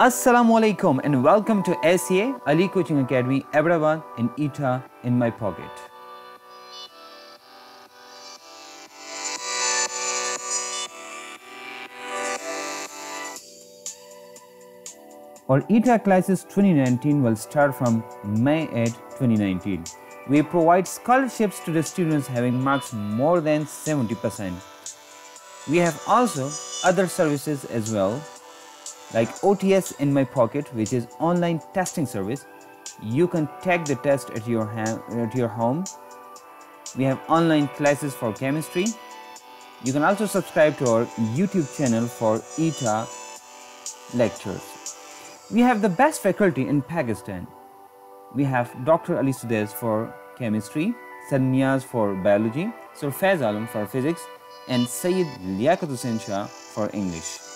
Assalamu alaikum and welcome to ACA Ali Coaching Academy, Abbottabad and ETEA in my pocket. Our ETEA classes 2019 will start from May 8, 2019. We provide scholarships to the students having marks more than 70%. We have also other services as well like OTS in my pocket which is online testing service. You can take the test at your, at your home. We have online classes for chemistry. You can also subscribe to our YouTube channel for ETEA lectures. We have the best faculty in Pakistan. We have Dr. Ali Sudais for chemistry, Sanyaz for biology, Sir Faiz Alam for physics, and Sayyid Liaquat Hussain Shah for English.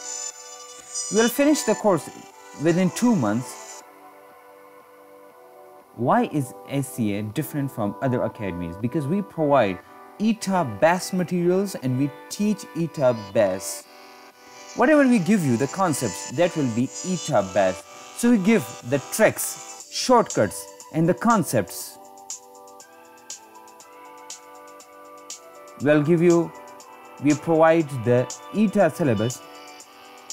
We will finish the course within two months. Why is ACA different from other academies? Because we provide ETEA best materials and we teach ETEA best. Whatever we give you, the concepts, that will be ETEA best. So we give the tricks, shortcuts, and the concepts. We'll give you, we provide the ETEA syllabus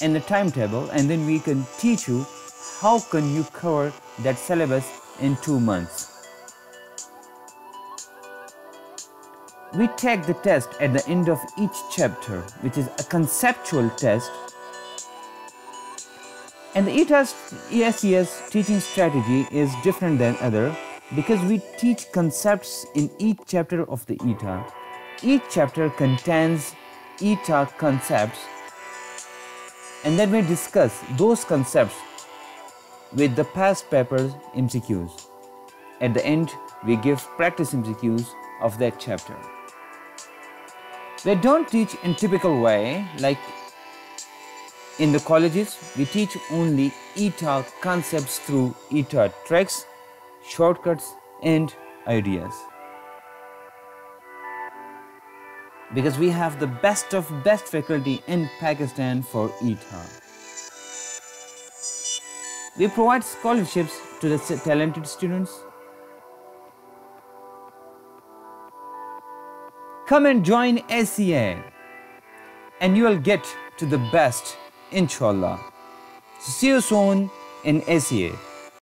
and the timetable and then we can teach you how can you cover that syllabus in two months. We take the test at the end of each chapter, which is a conceptual test. And the ETAS ESCS teaching strategy is different than other because we teach concepts in each chapter of the ETEA. Each chapter contains ETEA concepts and then we discuss those concepts with the past papers MCQs. At the end, we give practice MCQs of that chapter. We don't teach in typical way like in the colleges, we teach only ETEA concepts through ETEA tricks, shortcuts and ideas. Because we have the best of best faculty in Pakistan for ETEA. We provide scholarships to the talented students. Come and join ACA and you will get to the best inshallah. See you soon in ACA.